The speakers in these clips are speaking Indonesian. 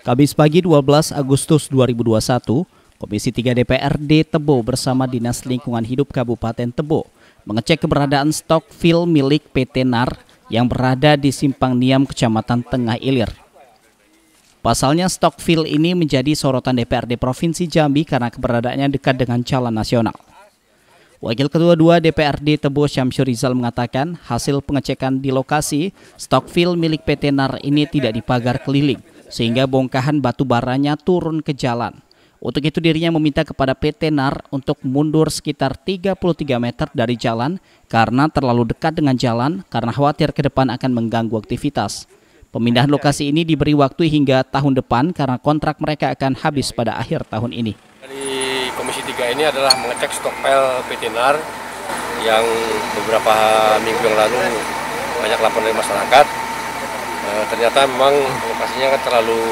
Kamis pagi 12 Agustus 2021, Komisi 3 DPRD Tebo bersama Dinas Lingkungan Hidup Kabupaten Tebo mengecek keberadaan stok fil milik PT NAR yang berada di Simpang Niam, Kecamatan Tengah Ilir. Pasalnya stok fil ini menjadi sorotan DPRD Provinsi Jambi karena keberadaannya dekat dengan jalan nasional. Wakil Ketua 2 DPRD Tebo Syamsur Rizal mengatakan hasil pengecekan di lokasi stok fil milik PT NAR ini tidak dipagar keliling sehingga bongkahan batu baranya turun ke jalan. Untuk itu dirinya meminta kepada PT NAR untuk mundur sekitar 33 meter dari jalan karena terlalu dekat dengan jalan karena khawatir ke depan akan mengganggu aktivitas. Pemindahan lokasi ini diberi waktu hingga tahun depan karena kontrak mereka akan habis pada akhir tahun ini. Dari Komisi 3 ini adalah mengecek stokpel PT NAR yang beberapa minggu yang lalu banyak laporan dari masyarakat e, ternyata memang lokasinya kan terlalu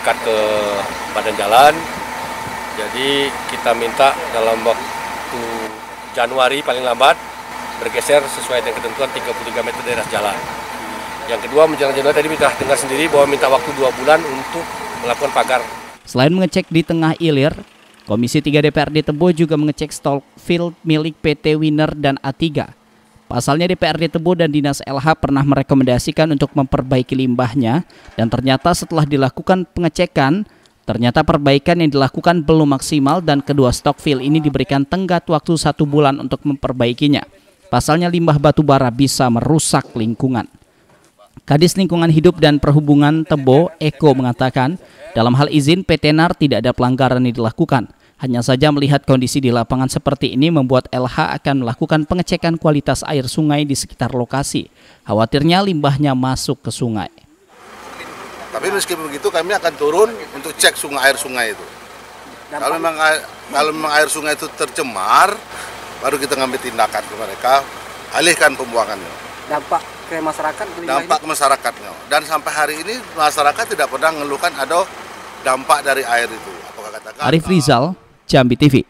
dekat ke badan jalan. Jadi kita minta dalam waktu Januari paling lambat bergeser sesuai dengan ketentuan 33 meter dari jalan. Yang kedua menjelang Januari tadi kita dengar sendiri bahwa minta waktu dua bulan untuk melakukan pagar. Selain mengecek di tengah ilir, Komisi 3 DPRD Tebo juga mengecek stok field milik PT Winner dan A3 Pasalnya DPRD Tebo dan Dinas LH pernah merekomendasikan untuk memperbaiki limbahnya dan ternyata setelah dilakukan pengecekan, ternyata perbaikan yang dilakukan belum maksimal dan kedua stok fill ini diberikan tenggat waktu satu bulan untuk memperbaikinya. Pasalnya limbah batu bara bisa merusak lingkungan. Kadis Lingkungan Hidup dan Perhubungan Tebo, Eko mengatakan, dalam hal izin PT NAR tidak ada pelanggaran yang dilakukan. Hanya saja melihat kondisi di lapangan seperti ini membuat LH akan melakukan pengecekan kualitas air sungai di sekitar lokasi. Khawatirnya limbahnya masuk ke sungai. Tapi meskipun begitu kami akan turun untuk cek sungai air sungai itu. Kalau memang kalau memang air sungai itu tercemar, baru kita ngambil tindakan ke mereka, alihkan pembuangannya. Dampak ke masyarakat? Dampak ke masyarakatnya. Dan sampai hari ini masyarakat tidak pernah mengeluhkan ada dampak dari air itu. Apakah katakan? Arif Rizal, Jambi TV.